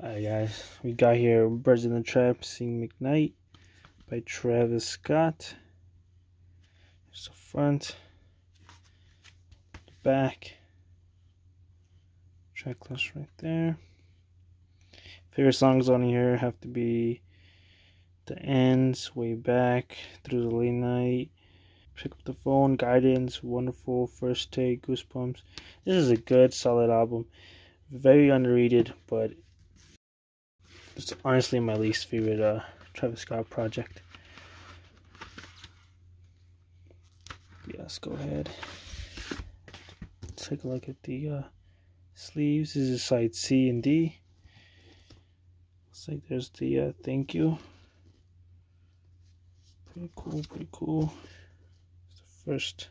Alright guys, we got here Birds in the Trap Sing McKnight by Travis Scott. Here's the front, the back, track right there. Favorite songs on here have to be The Ends, Way Back, Through the Late Night, Pick Up the Phone, Guidance, Wonderful, First Take, Goosebumps. This is a good, solid album. Very underrated, but it's honestly my least favorite uh, Travis Scott project. Yeah, let's go ahead. Let's take a look at the uh, sleeves. This is side C and D. Looks like there's the uh, thank you. Pretty cool, pretty cool. It's the first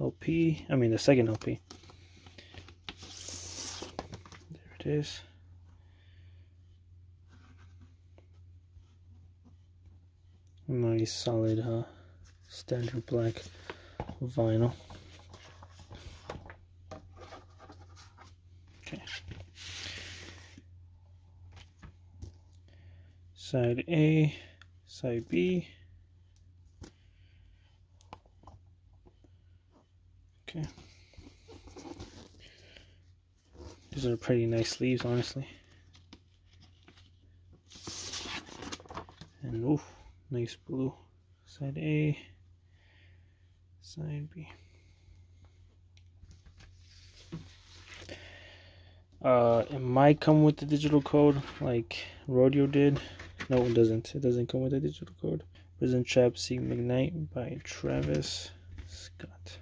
LP. I mean, the second LP. There it is. Nice solid uh, standard black vinyl. Okay. Side A, side B. Okay. These are pretty nice sleeves, honestly. And oof. Nice blue. Side A, side B. Uh, it might come with the digital code like Rodeo did. No, it doesn't. It doesn't come with a digital code. Birds in Trap Sing McKnight by Travis Scott.